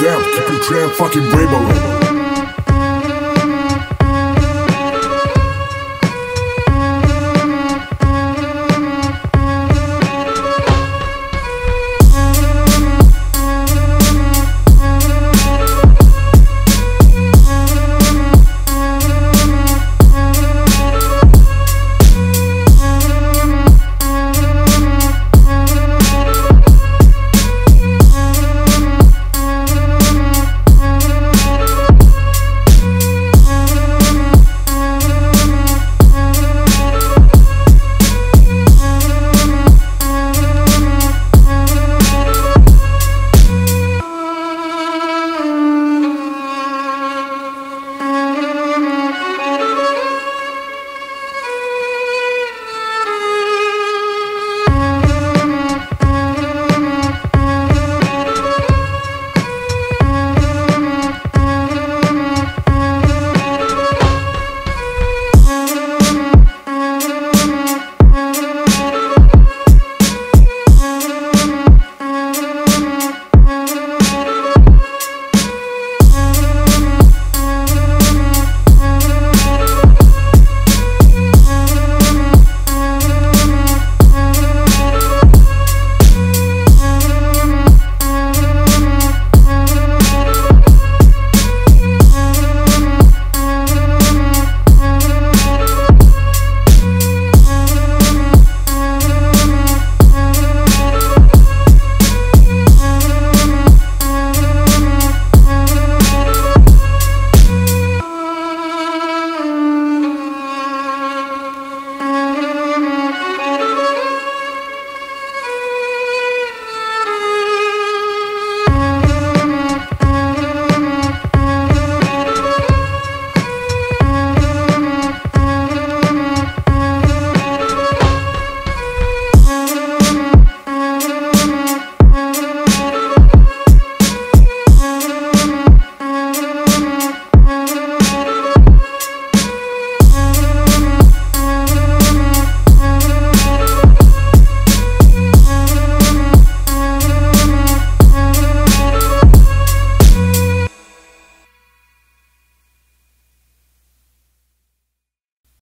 Damn, keep your damn fucking rainbow.